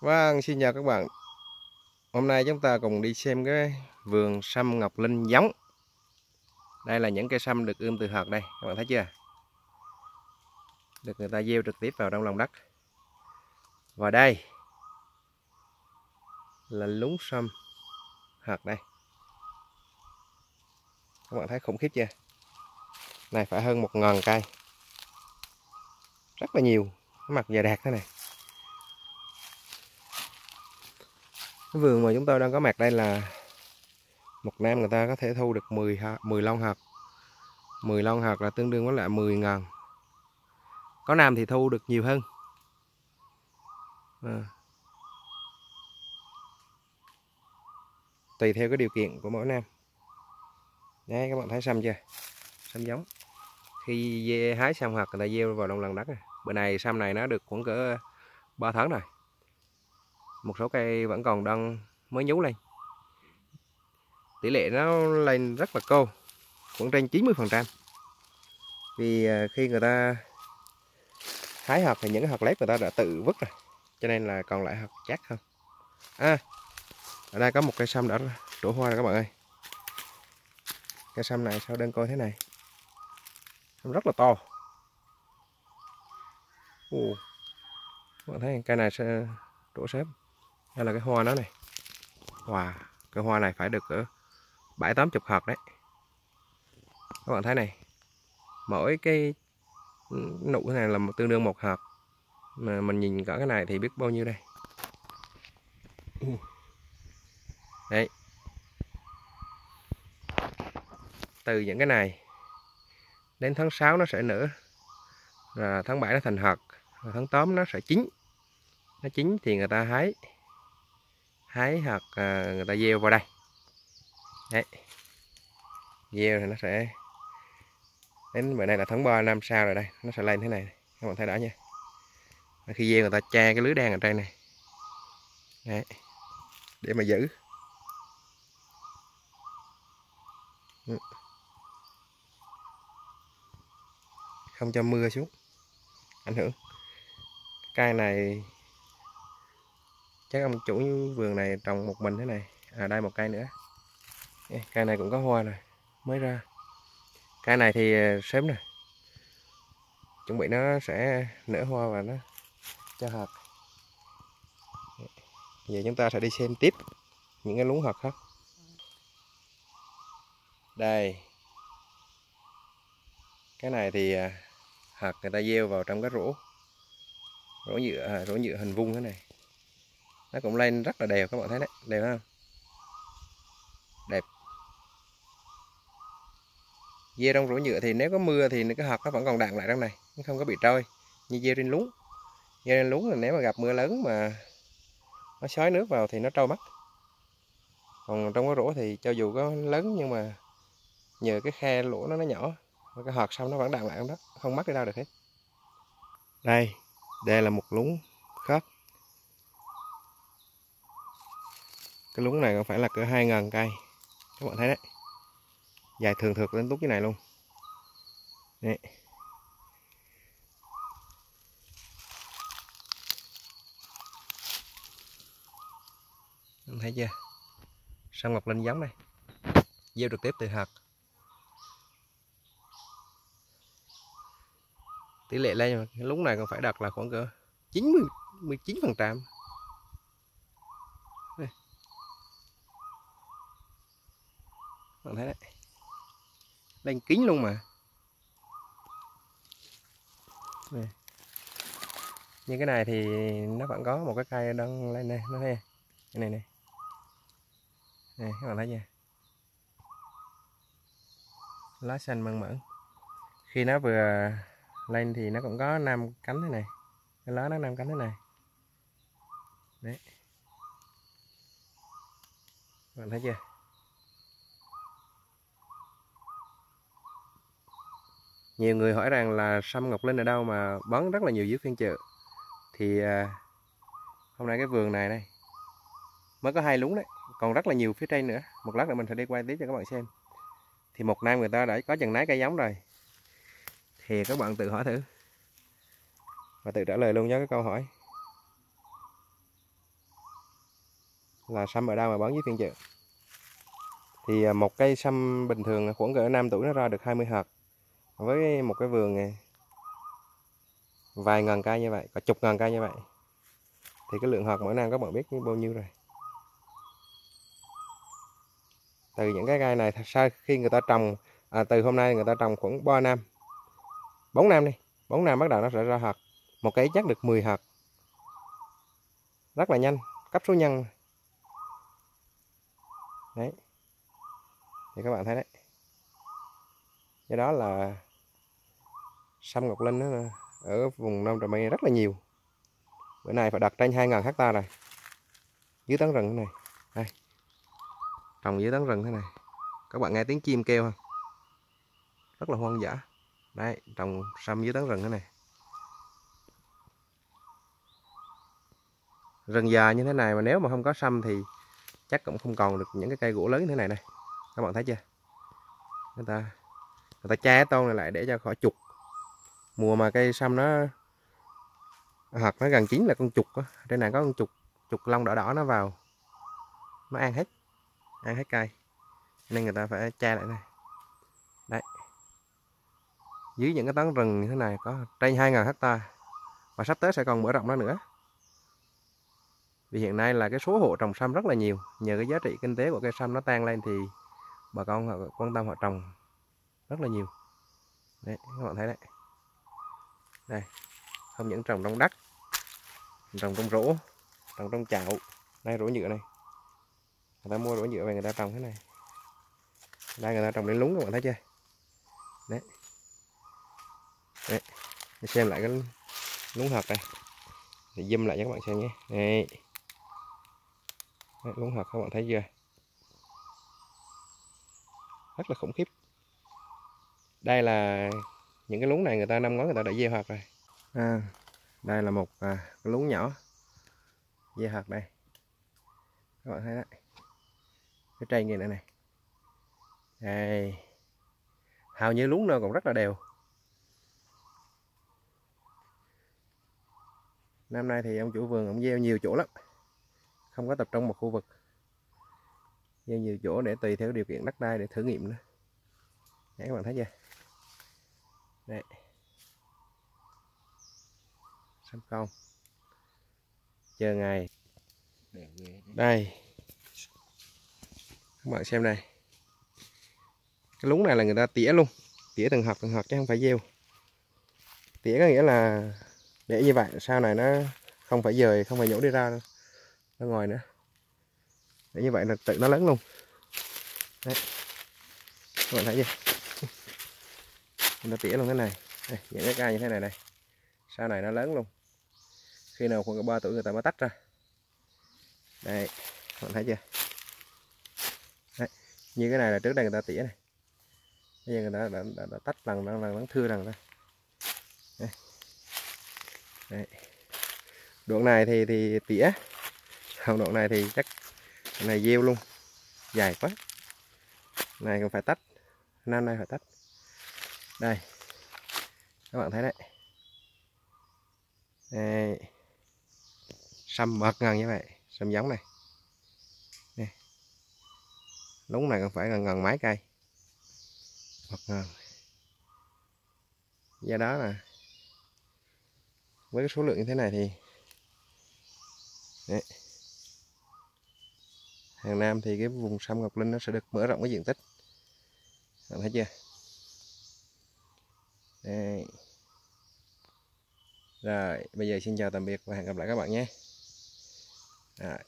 Vâng, xin chào các bạn. Hôm nay chúng ta cùng đi xem cái vườn sâm ngọc linh giống. Đây là những cây sâm được ươm từ hạt đây, các bạn thấy chưa? Được người ta gieo trực tiếp vào trong lòng đất. Và đây là lúng sâm hạt đây. Các bạn thấy khủng khiếp chưa? Này phải hơn một ngàn cây. Rất là nhiều, mặt giờ đạt thế này. Cái vườn mà chúng tôi đang có mặt đây là một năm người ta có thể thu được 10 10 lon hạt. 10 lon hạt là tương đương với lại 10 ngàn. Có nam thì thu được nhiều hơn. À. tùy theo cái điều kiện của mỗi nam. Đấy, các bạn thấy xăm chưa? Xăm giống. Khi hái xong hạt, người ta gieo vào trong lần đất này. bữa này xăm này nó được khoảng cỡ 3 tháng rồi một số cây vẫn còn đang mới nhú lên. Tỷ lệ nó lên rất là cao, khoảng trên 90 phần trăm. Vì à, khi người ta hái hạt thì những hạt lép người ta đã tự vứt rồi, cho nên là còn lại hạt chắc không à ở đây có một cây sâm đã trổ hoa rồi các bạn ơi. Cây sâm này sao đơn coi thế này? Sâm rất là to. Ồ. các bạn thấy cây này sẽ trổ sớm đây là cái hoa nó này. Wow cái hoa này phải được ở bảy, tám chục hạt đấy. Các bạn thấy này, mỗi cái nụ này là tương đương một hạt mà mình nhìn cả cái này thì biết bao nhiêu đây? Ừ. Đấy. Từ những cái này đến tháng 6 nó sẽ nở là tháng 7 nó thành hạt tháng 8 nó sẽ chín. Nó chín thì người ta hái hái hoặc à, người ta gieo vào đây. Đấy. Gieo thì nó sẽ đến bữa nay là tháng 3 năm sau rồi đây nó sẽ lên thế này các bạn thấy đã nha. Khi gieo người ta che cái lưới đen ở trên này. Đấy. để mà giữ. Ừ. Không cho mưa xuống. Ảnh hưởng. Cây này chắc ông chủ vườn này trồng một mình thế này. À đây một cây nữa. Cây này cũng có hoa rồi, mới ra. Cây này thì à, sớm rồi chuẩn bị nó sẽ nở hoa và nó cho hạt giờ chúng ta sẽ đi xem tiếp những cái luống hạt khác đây. Cái này thì à, hạt người ta gieo vào trong cái rổ. Rổ nhựa à, rổ nhựa hình vuông thế này nó cũng lên rất là đều, các bạn thấy đấy. Đều không? Đẹp. Dê trong rổ nhựa thì nếu có mưa thì cái hạt nó vẫn còn đạn lại trong này, nó không có bị trôi. Như dê trên lúng dê rin lúng là nếu mà gặp mưa lớn mà nó xói nước vào thì nó trôi mất. Còn trong cái rổ thì cho dù có lớn nhưng mà nhờ cái khe lỗ nó nó nhỏ và cái hạt xong nó vẫn đạn lại trong đó, không mất đi đâu được hết. Đây đây là một lúng khác cái lúng này phải là cỡ hai ngàn cây. Các bạn thấy đấy. Dài thường thực đến tút cái này luôn. Đấy. Thấy chưa? Sao ngọc linh giống này gieo trực tiếp từ hạt. Tỷ lệ lên cái lúng này còn phải đặt là khoảng cỡ 90 19 phần trăm. Vâng, bạn thấy đấy. Lên kính luôn mà. Này. như cái này thì nó vẫn có một cái cây đang lên đây, nó đây cái này này này các bạn thấy chưa? Lá xanh mơn mởn. Khi nó vừa lên thì nó cũng có năm cánh thế này. Cái lá nó năm cánh thế này. Đấy. Bạn thấy chưa? Nhiều người hỏi rằng là sâm ngọc linh ở đâu mà bón rất là nhiều dưới phiên chợ. Thì à, hôm nay cái vườn này đây mới có hai lúng đấy còn rất là nhiều phía trên nữa. Một lát nữa mình sẽ đi quay tiếp cho các bạn xem. Thì một năm người ta đã có chừng nái cây giống rồi. Thì các bạn tự hỏi thử. Và tự trả lời luôn nhớ cái câu hỏi. Là sâm ở đâu mà bán dưới phiên chợ? Thì à, một cây sâm bình thường khoảng cỡ 5 tuổi nó ra được 20 hạt với một cái vườn này vài ngàn cây như vậy cả chục ngàn cây như vậy thì cái lượng hạt mỗi năm các bạn biết bao nhiêu rồi? Từ những cái cây này sau khi người ta trồng à, từ hôm nay người ta trồng khoảng 3 năm 4 năm đi 4 năm bắt đầu nó sẽ ra hạt. Một cây chắc được 10 hạt. Rất là nhanh cấp số nhân. Đấy. Thì các bạn thấy đấy. Do đó là sâm ngọc linh đó, ở vùng Nam Trà My rất là nhiều. Bữa nay phải đặt trên 2.000 hecta rồi. Dưới tán rừng thế này. Đây. Trồng dưới tán rừng thế này. Các bạn nghe tiếng chim kêu không? Rất là hoang dã. Đây trồng sâm dưới tán rừng thế này. Rừng già như thế này mà nếu mà không có sâm thì chắc cũng không còn được những cái cây gỗ lớn như thế này này các bạn thấy chưa? Người ta người ta che tôn này lại để cho khỏi chục mùa mà cây sâm nó hạt nó gần chín là con chuột á. Trên này có con chuột chuột lông đỏ đỏ nó vào. Nó ăn hết ăn hết cây. Nên người ta phải che lại này. Đấy. Dưới những cái tán rừng như thế này có trên 2.000 hecta. Và sắp tới sẽ còn mở rộng nó nữa. Vì hiện nay là cái số hộ trồng sâm rất là nhiều. Nhờ cái giá trị kinh tế của cây sâm nó tăng lên thì bà con họ quan tâm họ trồng rất là nhiều. Đấy, các bạn thấy đấy đây không những trồng trong đất trồng trong rổ trồng trong chậu đây rổ nhựa này. Người ta mua rổ nhựa về người ta trồng thế này. Đây người ta trồng lên lúng các bạn thấy chưa? Đấy. Đấy để xem lại cái lúng hạt đây. Để zoom lại cho các bạn xem nhé. Đây đấy, lúng hạt các bạn thấy chưa? Rất là khủng khiếp. Đây là những cái lúng này người ta năm ngón người ta đã gieo hạt rồi. À, đây là một à, cái lúng nhỏ. Gieo hạt đây. Các bạn thấy đấy. Cái cây như này này. Đây. Hầu như lúng nào còn rất là đều. Năm nay thì ông chủ vườn ông gieo nhiều chỗ lắm. Không có tập trung một khu vực. Gieo nhiều chỗ để tùy theo điều kiện đất đai để thử nghiệm nữa. Các bạn thấy chưa? Đây sắm công chờ ngày. Đây. Các bạn xem này. Cái lúng này là người ta tỉa luôn. Tỉa từng hạt từng hạt chứ không phải gieo. Tỉa có nghĩa là để như vậy sau này nó không phải dời không phải nhổ đi ra ra ngoài nữa. Để như vậy là tự nó lớn luôn. Đấy. Các bạn thấy chưa nó tỉa luôn thế này. Đây, những cái cây như thế này này, sau này nó lớn luôn. Khi nào khoảng 3 tuổi người ta mới tách ra. Đây bạn thấy chưa? Đấy. như cái này là trước đây người ta tỉa này. Bây giờ người ta đã, đã, đã tách lần lần lần thưa lần ra. Đây. Đây. đoạn này thì thì tỉa. Còn đoạn này thì chắc này gieo luôn. Dài quá. Này còn phải tách. Năm nay phải tách đây. Các bạn thấy đấy. Đây. Sâm mật ngần như vậy sâm giống này. Đây. lúng này còn phải gần gần mấy cây. Mật ngần. Do đó là với cái số lượng như thế này thì đấy. hàng năm thì cái vùng sâm ngọc linh nó sẽ được mở rộng cái diện tích. Bạn thấy chưa? Đây. Rồi, bây giờ xin chào tạm biệt và hẹn gặp lại các bạn nhé. Rồi.